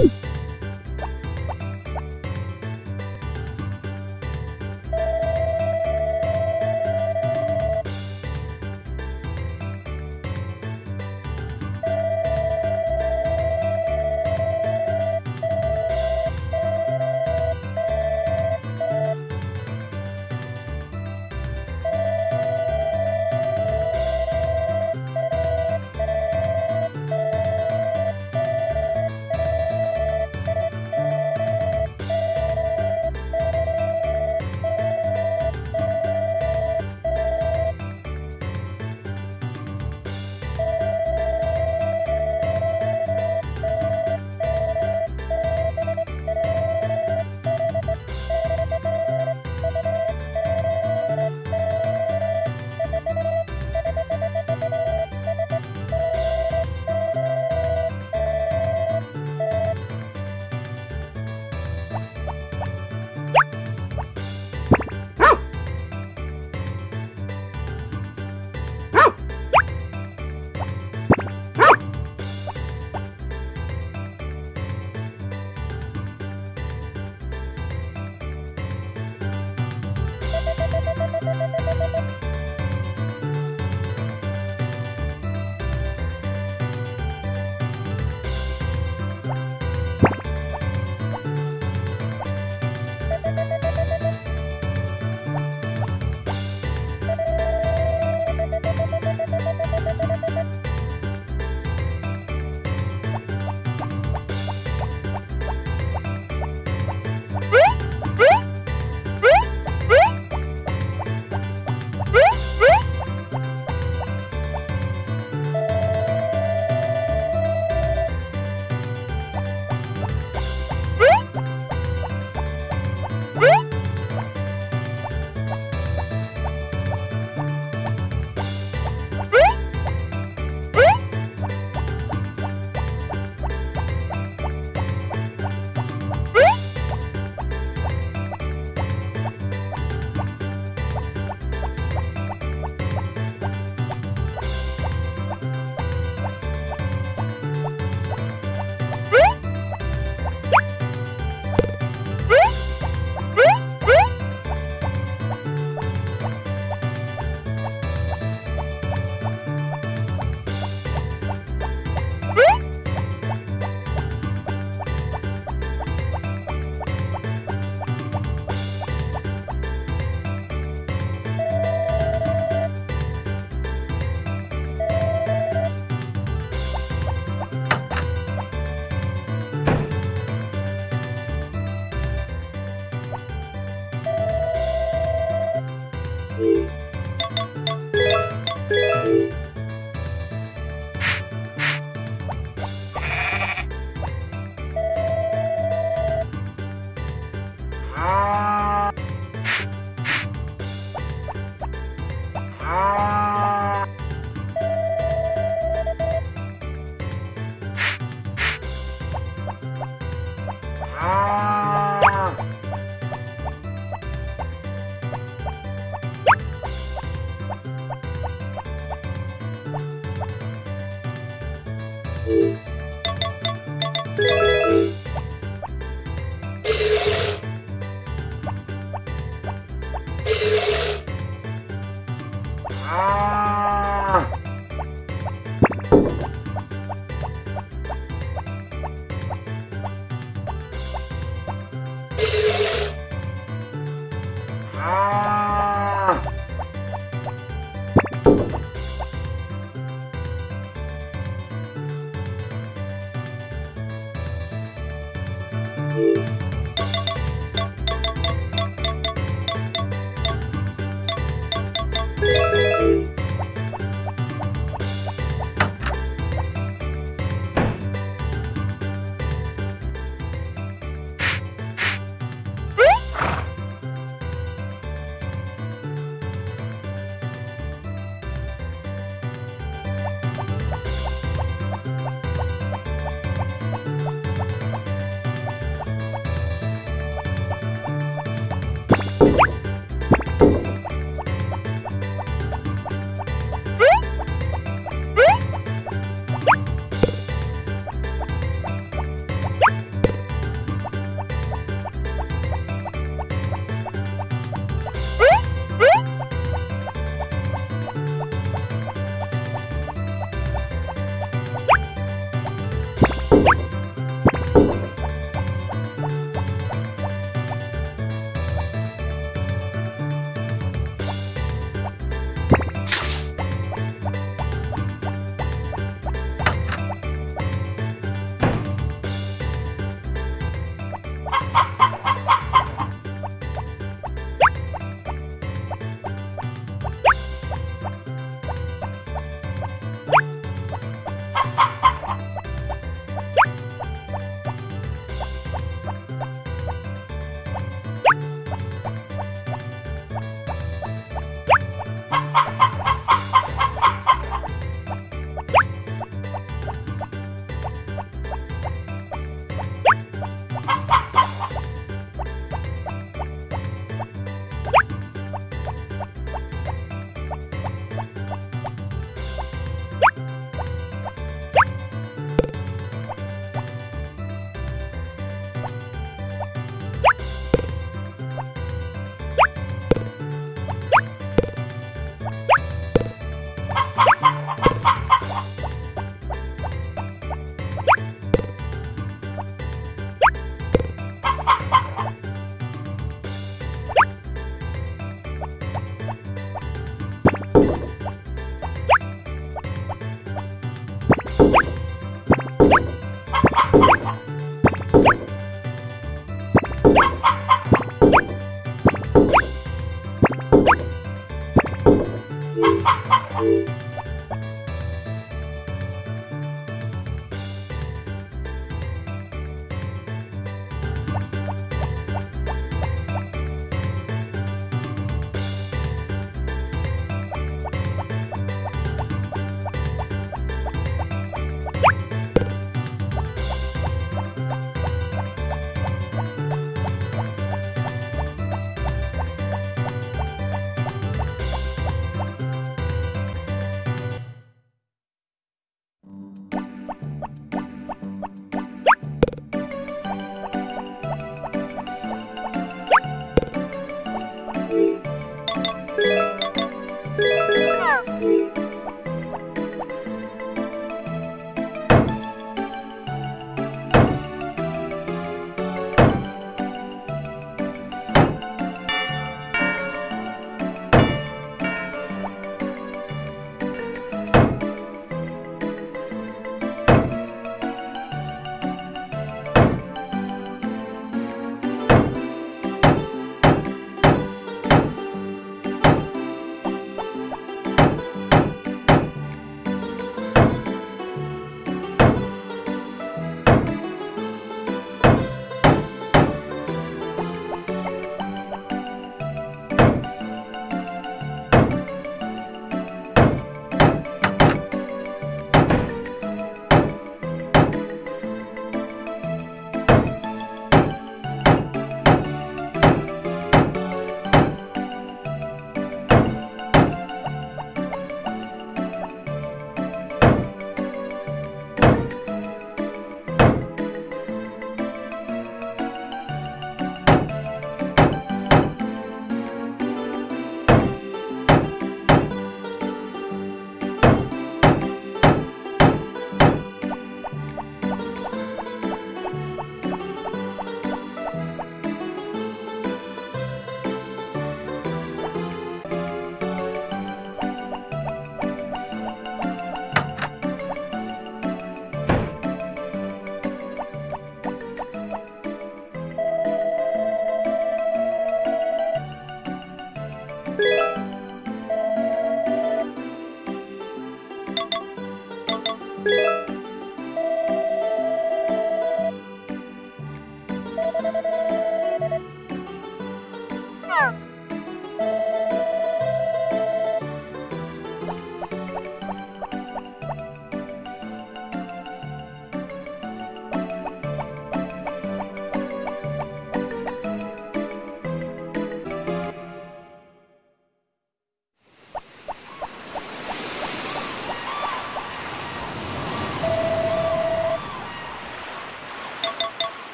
you Ah! Ah.